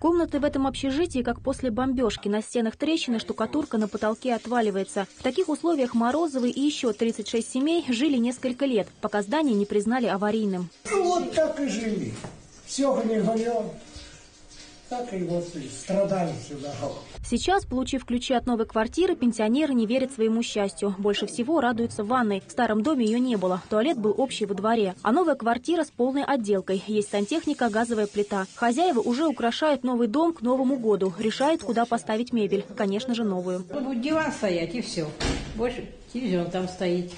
Комнаты в этом общежитии, как после бомбежки. На стенах трещины, штукатурка на потолке отваливается. В таких условиях Морозовы и еще 36 семей жили несколько лет, пока здание не признали аварийным. Вот так и жили. Все горел. Так и вот и страдали сюда. Сейчас, получив ключи от новой квартиры, пенсионеры не верят своему счастью. Больше всего радуются ванной. В старом доме ее не было. Туалет был общий во дворе. А новая квартира с полной отделкой. Есть сантехника, газовая плита. Хозяева уже украшают новый дом к Новому году. Решают, куда поставить мебель. Конечно же, новую. Тут будет диван стоять и все. Больше телевизор там стоит.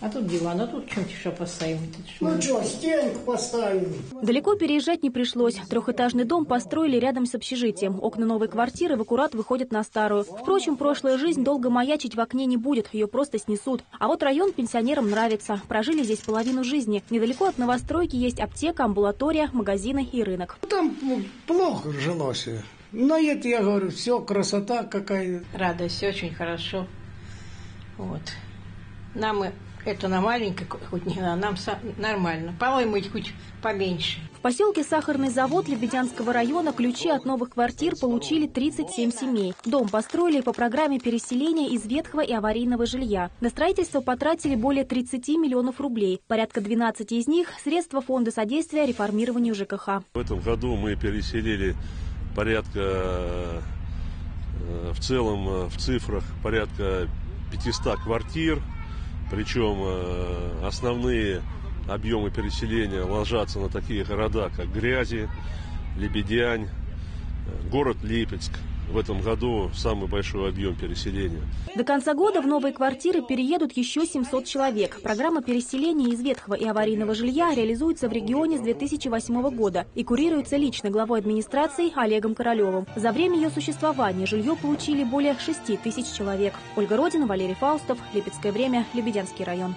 А тут диван, а тут что еще поставим? Ну что, стенку поставили. Далеко переезжать не пришлось. Трехэтажный дом построили рядом с общежитием. Окна новой квартиры в аккурат выходят на старую. Впрочем, прошлая жизнь долго маячить в окне не будет. Ее просто снесут. А вот район пенсионерам нравится. Прожили здесь половину жизни. Недалеко от новостройки есть аптека, амбулатория, магазины и рынок. Там ну, плохо жилось. Но это, я говорю, все, красота какая. Радость, очень хорошо. Вот. Нам и- это на маленькой, хоть не на нам са- нормально. Полой мыть хоть поменьше. В поселке Сахарный завод Лебедянского района ключи от новых квартир получили 37 семей. Дом построили по программе переселения из ветхого и аварийного жилья. На строительство потратили более 30 миллионов рублей. Порядка 12 из них – средства Фонда содействия реформированию ЖКХ. В этом году мы переселили порядка, э, в целом э, в цифрах, порядка 500 квартир. Причем э, основные объемы переселения ложатся на такие города, как Грязи, Лебедянь, э, город Липецк. В этом году самый большой объем переселения. До конца года в новые квартиры переедут еще 700 человек. Программа переселения из ветхого и аварийного жилья реализуется в регионе с 2008 года и курируется лично главой администрации Олегом Королевым. За время ее существования жилье получили более 6 тысяч человек. Ольга Родина, Валерий Фаустов, Липецкое время, Лебедянский район.